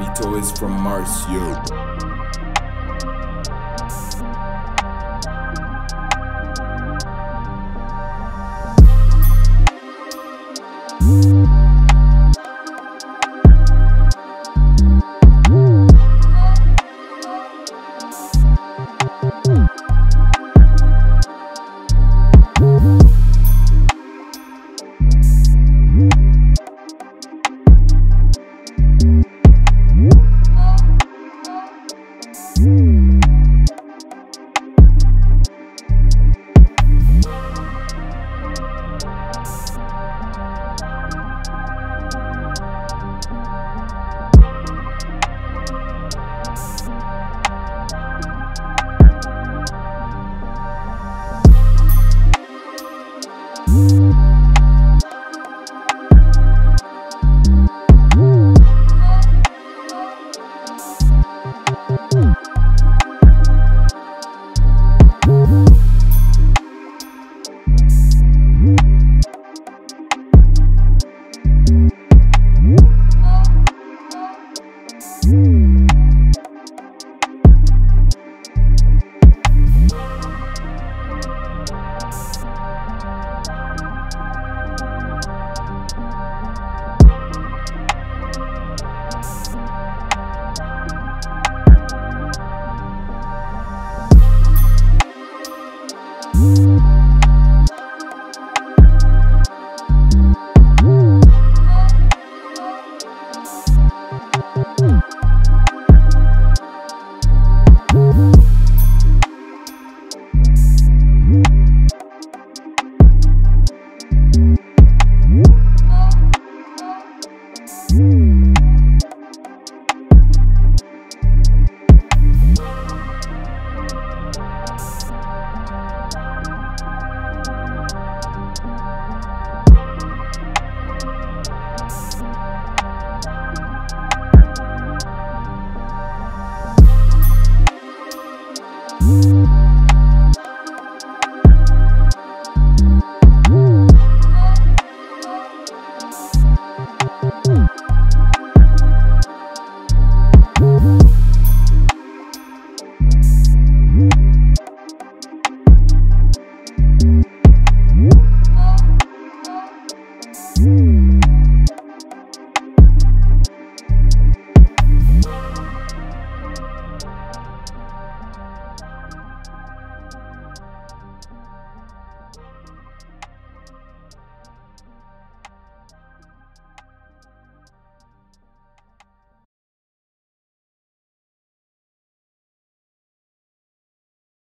Mito is from Mars, yo.